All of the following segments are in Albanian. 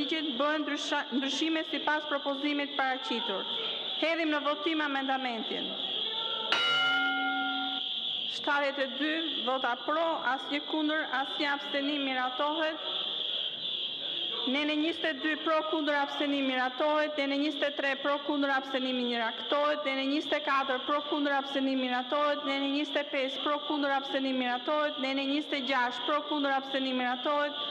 Ligjit të bëhen ndryshime sipas propozimit të paraqitur. Hedhim në votim amendamentin. Shtatëdhjetë e dy vota pro, asnjë kundër, asnjë abstenim miratohet. Neni njëzet e dy pro kundër abstenim miratohet. Neni njëzet e tre pro kundër abstenim miratohet. Neni njëzet e katër pro kundër abstenim miratohet. Neni njëzet e pesë pro kundër abstenim miratohet. Neni njëzet e gjashtë pro kundër abstenim miratohet.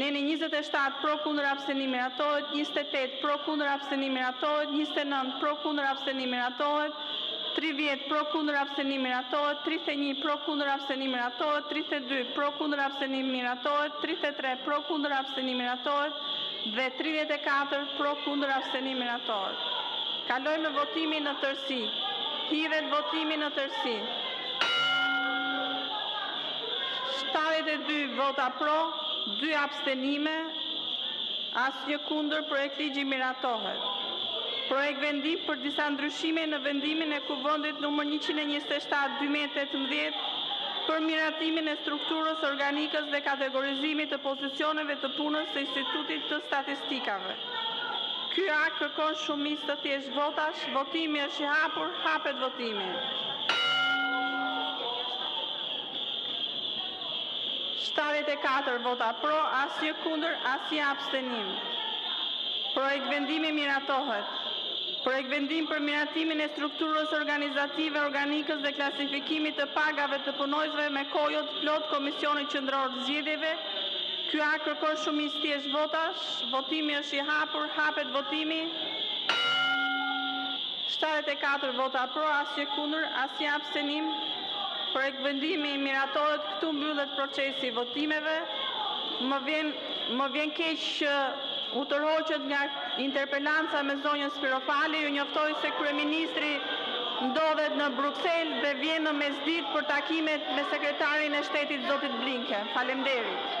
Neni njëzet e shtatë pro kundër abstenim miratohet njëzet e tetë pro kundër abstenim miratohet njëzet e nëntë pro kundër abstenim miratohet tridhjetë pro kundër abstenim miratohet tridhjetë e një pro kundër abstenim miratohet tridhjetë e dy pro kundër abstenim miratohet tridhjetë e tre pro kundër abstenim miratohet dhe tridhjetë e katër pro kundër abstenim miratohet kalojmë në votimin në tërësi hidhet votimi në tërësi. Shtatëdhjetë e dy vota pro, dy abstenime, asnjë kundër, projektligji miratohet. Projektvendim për disa ndryshime në vendimin e Kuvendit numër njëqind e njëzet e shtatë dy mijë e tetëmbëdhjetë për miratimin e strukturës, organikës dhe kategorizimit të pozicioneve të punës së Institutit të Statistikave. Ky akt kërkon shumicë të thjeshtë votash, votimi është i hapur, hapet votimi. Shtatëdhjetë e katër vota pro, asnjë kundër, asnjë abstenim. Projektvendimi miratohet. Projektvendim për miratimin e strukturës organizative, organikës dhe klasifikimit të pagave të punonjësve me kohë të plotë Komisionit Qendror të Zgjedhjeve, Ky akt kërkon shumicë të thjeshtë votash. Votimi është i hapur. Hapet votimi. Shtatëdhjetë e katër vota pro, asnjë kundër, asnjë abstenim. Projektvendimi miratohet këtu mbyllet procesi i votimeve. Më vjen keq që u tërhoqet nga interpelanca me zonjën Spiropali. Ju njoftoj se kryeministri ndodhet në Bruksel dhe vjen në mesditë për takimet me sekretarin e shtetit zotit Blinken. Faleminderit.